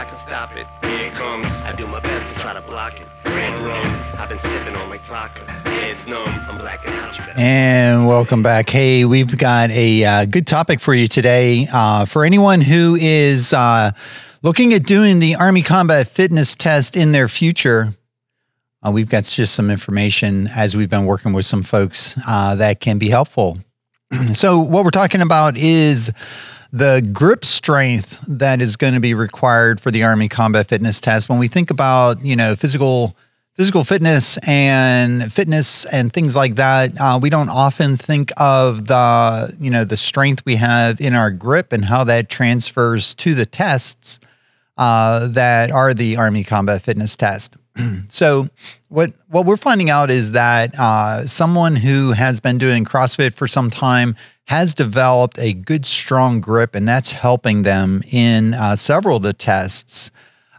I can stop it. Here it comes. I do my best to try to block it. I've been sipping on like vodka. Head's numb, I'm blacking out. And welcome back. Hey, we've got a uh, good topic for you today. Uh, for anyone who is uh, looking at doing the Army Combat Fitness Test in their future, uh, we've got just some information as we've been working with some folks uh, that can be helpful. so, what we're talking about is the grip strength that is going to be required for the Army Combat Fitness Test. When we think about, you know, physical physical fitness and fitness and things like that, uh, we don't often think of the, you know, the strength we have in our grip and how that transfers to the tests uh, that are the Army Combat Fitness Test. so, what what we're finding out is that uh, someone who has been doing CrossFit for some time has developed a good, strong grip, and that's helping them in uh, several of the tests.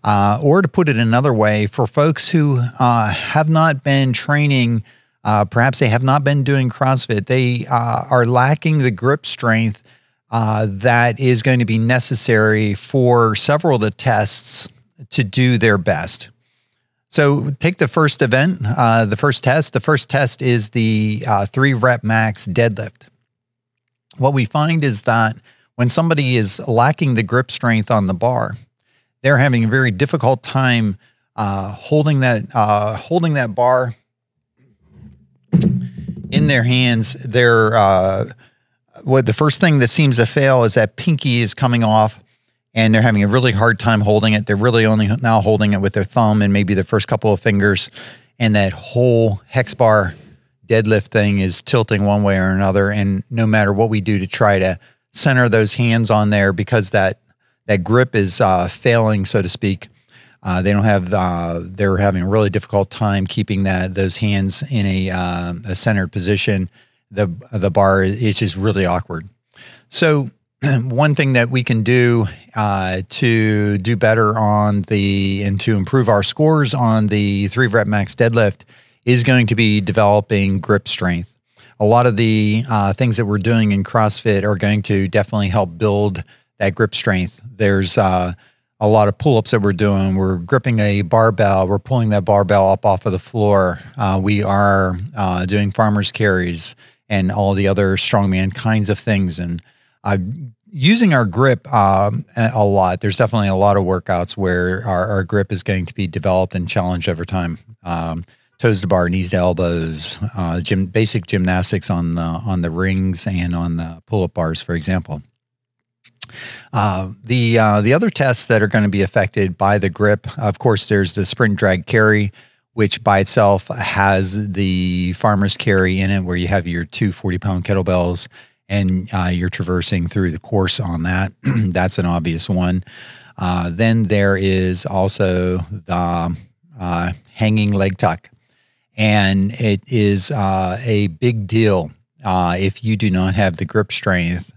Uh, or to put it another way, for folks who uh, have not been training, uh, perhaps they have not been doing CrossFit, they uh, are lacking the grip strength uh, that is going to be necessary for several of the tests to do their best. So, take the first event, the first test. The first test is the three rep max deadlift. What we find is that when somebody is lacking the grip strength on the bar, they're having a very difficult time uh, holding that uh, holding that bar in their hands. They're uh, what the first thing that seems to fail is that pinky is coming off, and they're having a really hard time holding it. They're really only now holding it with their thumb and maybe the first couple of fingers, and that whole hex bar deadlift thing is tilting one way or another. And no matter what we do to try to center those hands on there, because that that grip is uh, failing, so to speak. Uh, they don't have. Uh, they're having a really difficult time keeping that those hands in a, uh, a centered position. The the bar is just really awkward. So one thing that we can do uh, to do better on the and to improve our scores on the three rep max deadlift is going to be developing grip strength. A lot of the uh, things that we're doing in CrossFit are going to definitely help build that grip strength. There's uh, a lot of pull ups that we're doing. We're gripping a barbell, we're pulling that barbell up off of the floor. Uh, we are uh, doing farmer's carries and all the other strongman kinds of things. And uh, using our grip um, a lot. There's definitely a lot of workouts where our, our grip is going to be developed and challenged over time. Um, toes to bar, knees to elbows, uh, gym, basic gymnastics on the, on the rings and on the pull up bars, for example. Uh, the uh, the other tests that are going to be affected by the grip, of course, there's the sprint drag carry, which by itself has the farmer's carry in it, where you have your two 40 pound kettlebells and uh, you're traversing through the course on that. That's an obvious one. Uh, then there is also the uh, hanging leg tuck, and it is uh, a big deal if you do not have the grip strength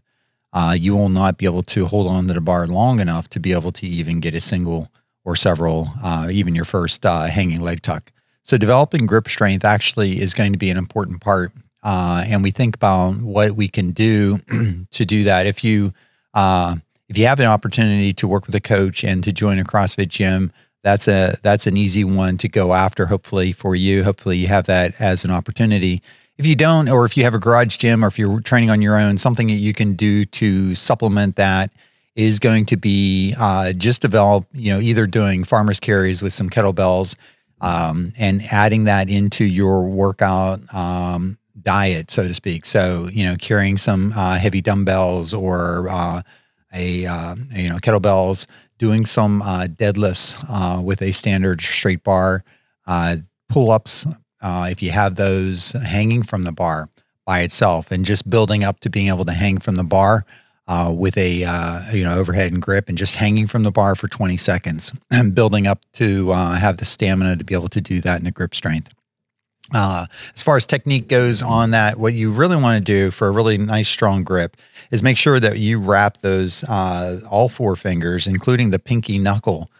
uh, you will not be able to hold on to the bar long enough to be able to even get a single or several, uh, even your first uh, hanging leg tuck. So, developing grip strength actually is going to be an important part. Uh, and we think about what we can do to do that. If you uh, if you have an opportunity to work with a coach and to join a CrossFit gym, that's a that's an easy one to go after. Hopefully for you, hopefully you have that as an opportunity if you don't, or if you have a garage gym, or if you're training on your own, something that you can do to supplement that is going to be uh, just develop, you know, either doing farmers carries with some kettlebells um, and adding that into your workout um, diet, so to speak. So, you know, carrying some uh, heavy dumbbells or uh, a, uh, you know, kettlebells, doing some uh, deadlifts uh, with a standard straight bar, pull ups, uh, if you have those hanging from the bar by itself and just building up to being able to hang from the bar uh, with a uh, you know overhead and grip and just hanging from the bar for 20 seconds and building up to uh, have the stamina to be able to do that in the grip strength. Uh, as far as technique goes on that, what you really want to do for a really nice strong grip is make sure that you wrap those uh, all four fingers, including the pinky knuckle,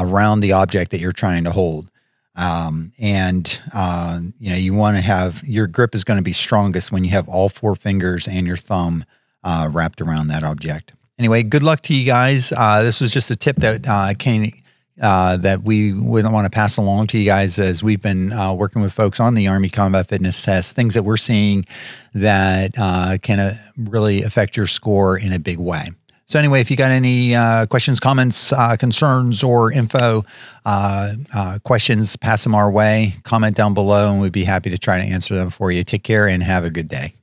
around the object that you're trying to hold. Um, and uh, you know you want to have your grip is going to be strongest when you have all four fingers and your thumb uh, wrapped around that object. anyway, good luck to you guys. Uh, this was just a tip that uh, came uh, that we would want to pass along to you guys as we've been uh, working with folks on the Army Combat Fitness Test, things that we're seeing that uh, can uh, really affect your score in a big way. So, anyway, if you got any uh, questions, comments, uh, concerns, or info questions, pass them our way. Comment down below, and we'd be happy to try to answer them for you. Take care and have a good day.